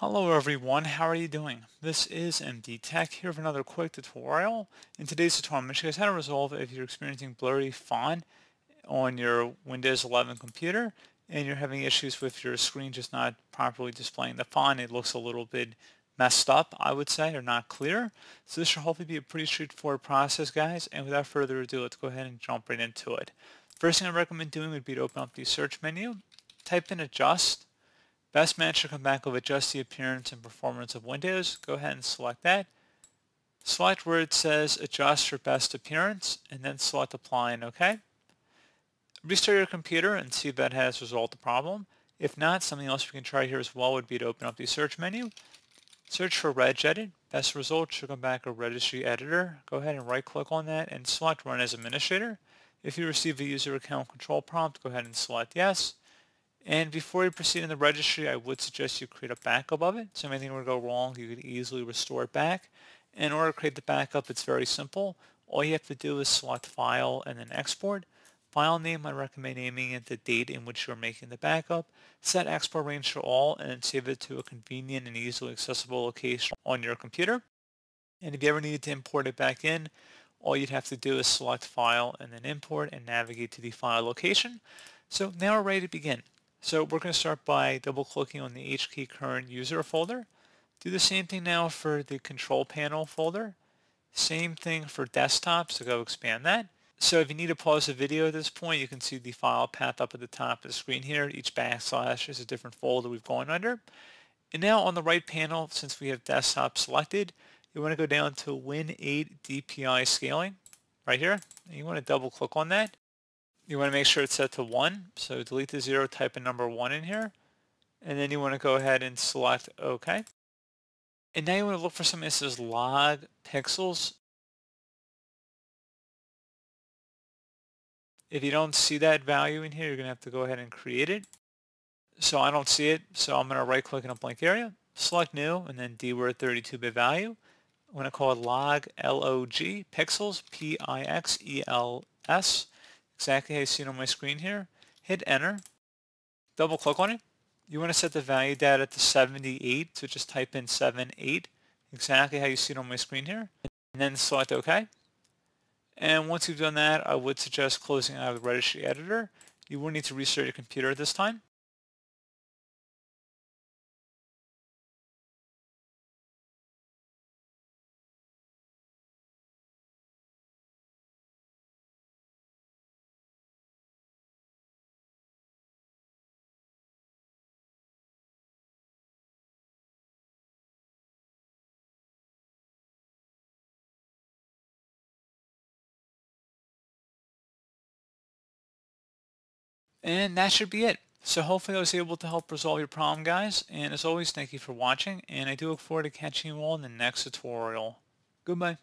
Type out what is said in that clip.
Hello everyone, how are you doing? This is MD Tech here for another quick tutorial. In today's tutorial, I'm going to show you how to resolve if you're experiencing blurry font on your Windows 11 computer and you're having issues with your screen just not properly displaying the font. It looks a little bit messed up, I would say, or not clear. So this should hopefully be a pretty straightforward process, guys. And without further ado, let's go ahead and jump right into it. First thing I recommend doing would be to open up the search menu, type in adjust, Best match should come back with adjust the appearance and performance of Windows. Go ahead and select that. Select where it says adjust for best appearance and then select apply and OK. Restart your computer and see if that has resolved the problem. If not, something else we can try here as well would be to open up the search menu. Search for regedit. Best result should come back a registry editor. Go ahead and right click on that and select run as administrator. If you receive a user account control prompt, go ahead and select yes. And before you proceed in the registry, I would suggest you create a backup of it. So if anything were to go wrong, you could easily restore it back. In order to create the backup, it's very simple. All you have to do is select File and then Export. File name, I recommend naming it the date in which you're making the backup. Set export range to all and save it to a convenient and easily accessible location on your computer. And if you ever need to import it back in, all you'd have to do is select File and then Import and navigate to the file location. So now we're ready to begin. So we're going to start by double clicking on the HKey current user folder. Do the same thing now for the control panel folder. Same thing for desktop, so go expand that. So if you need to pause the video at this point, you can see the file path up at the top of the screen here. Each backslash is a different folder we've gone under. And now on the right panel, since we have desktop selected, you want to go down to Win8 DPI scaling right here. And you want to double click on that you want to make sure it's set to 1. So delete the 0, type a number 1 in here. And then you want to go ahead and select OK. And now you want to look for something that says log pixels. If you don't see that value in here, you're going to have to go ahead and create it. So I don't see it, so I'm going to right click in a blank area, select new, and then dword 32-bit value. I'm going to call it log L-O-G pixels, P-I-X-E-L-S exactly how you see it on my screen here. Hit enter, double click on it. You want to set the value data to 78, so just type in 78, exactly how you see it on my screen here, and then select OK. And once you've done that, I would suggest closing out of the registry editor. You will need to restart your computer at this time. And that should be it. So hopefully I was able to help resolve your problem, guys. And as always, thank you for watching. And I do look forward to catching you all in the next tutorial. Goodbye.